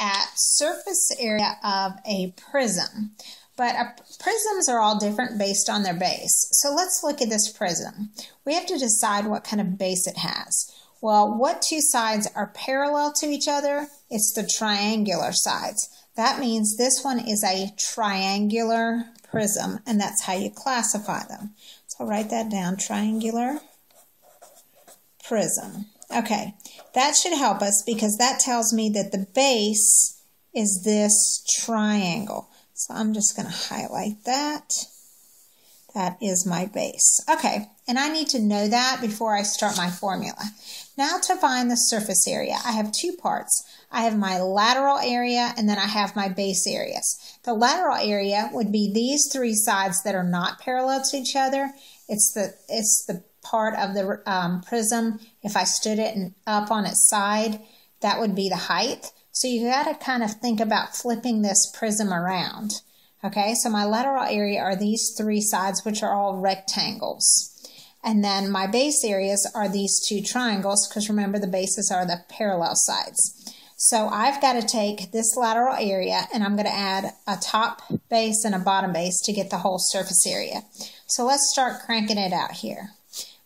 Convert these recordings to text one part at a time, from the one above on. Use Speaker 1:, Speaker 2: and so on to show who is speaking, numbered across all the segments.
Speaker 1: at surface area of a prism. But uh, prisms are all different based on their base. So let's look at this prism. We have to decide what kind of base it has. Well, what two sides are parallel to each other? It's the triangular sides. That means this one is a triangular prism, and that's how you classify them. So I'll write that down, triangular prism. Okay, that should help us because that tells me that the base is this triangle. So I'm just going to highlight that. That is my base. Okay, and I need to know that before I start my formula. Now to find the surface area, I have two parts. I have my lateral area and then I have my base areas. The lateral area would be these three sides that are not parallel to each other. It's the, it's the part of the um, prism. If I stood it up on its side, that would be the height. So you got to kind of think about flipping this prism around. Okay, so my lateral area are these three sides, which are all rectangles. And then my base areas are these two triangles, because remember the bases are the parallel sides. So I've got to take this lateral area and I'm going to add a top base and a bottom base to get the whole surface area. So let's start cranking it out here.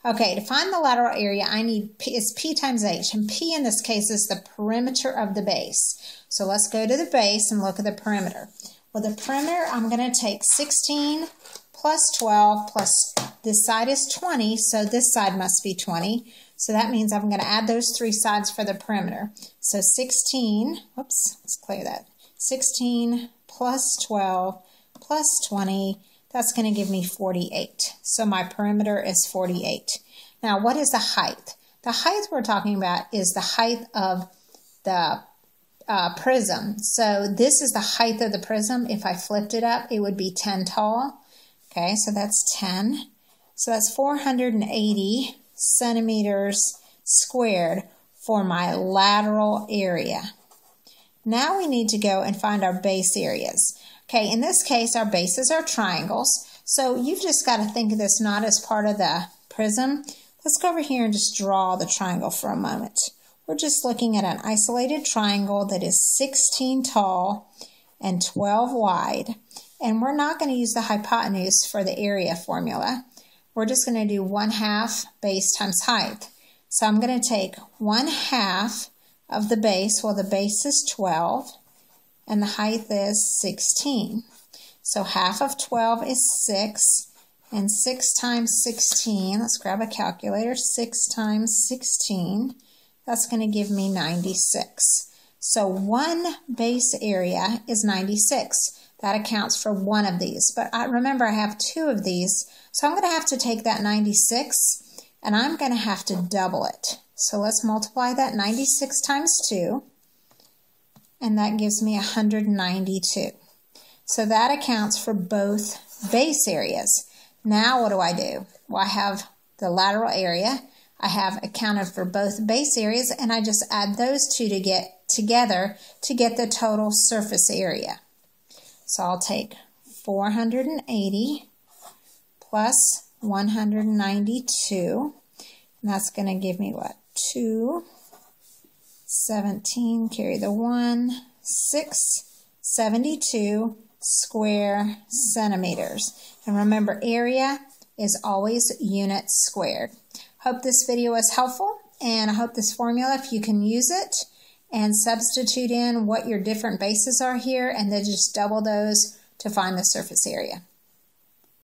Speaker 1: Okay, to find the lateral area, I need P, is P times H, and P in this case is the perimeter of the base. So let's go to the base and look at the perimeter. Well, the perimeter, I'm going to take 16 plus 12 plus this side is 20, so this side must be 20. So that means I'm going to add those three sides for the perimeter. So 16, whoops, let's clear that. 16 plus 12 plus 20 that's going to give me 48. So my perimeter is 48. Now, what is the height? The height we're talking about is the height of the uh, prism. So this is the height of the prism. If I flipped it up, it would be 10 tall. Okay, so that's 10. So that's 480 centimeters squared for my lateral area. Now we need to go and find our base areas. Okay, in this case, our bases are triangles. So you've just got to think of this not as part of the prism. Let's go over here and just draw the triangle for a moment. We're just looking at an isolated triangle that is 16 tall and 12 wide. And we're not going to use the hypotenuse for the area formula. We're just going to do 1 half base times height. So I'm going to take 1 half of the base, well the base is 12, and the height is 16. So half of 12 is 6, and 6 times 16, let's grab a calculator, 6 times 16, that's going to give me 96. So one base area is 96. That accounts for one of these. But I remember I have two of these, so I'm going to have to take that 96 and I'm going to have to double it. So let's multiply that 96 times 2 and that gives me 192. So that accounts for both base areas. Now what do I do? Well, I have the lateral area. I have accounted for both base areas and I just add those two to get together to get the total surface area. So I'll take 480 plus 192 and that's going to give me what? 2 17, carry the 1, 6, 72 square centimeters. And remember, area is always units squared. Hope this video was helpful, and I hope this formula, if you can use it, and substitute in what your different bases are here, and then just double those to find the surface area.